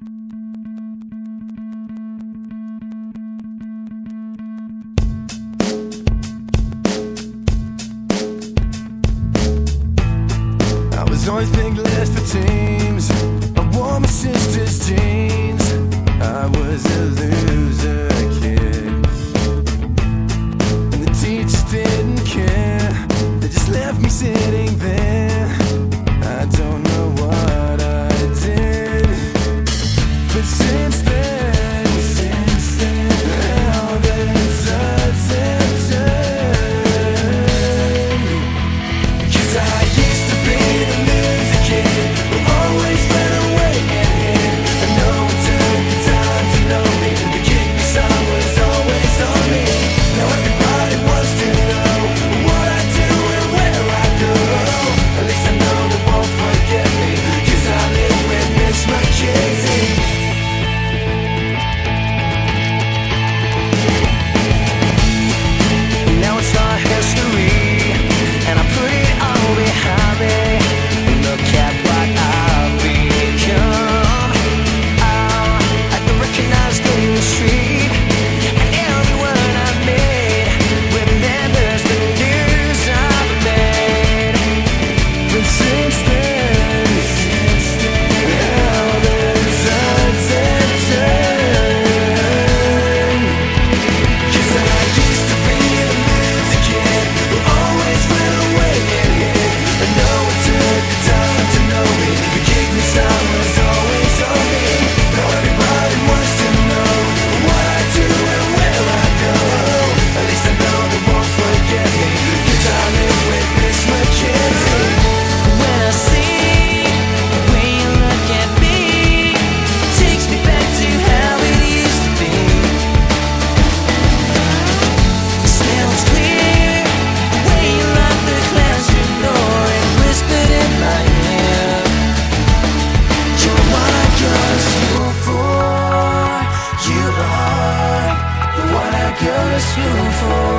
I was always big left for teams. I wore my sister's jeans. I was a loser kid. And the teachers didn't care. They just left me sitting. Beautiful.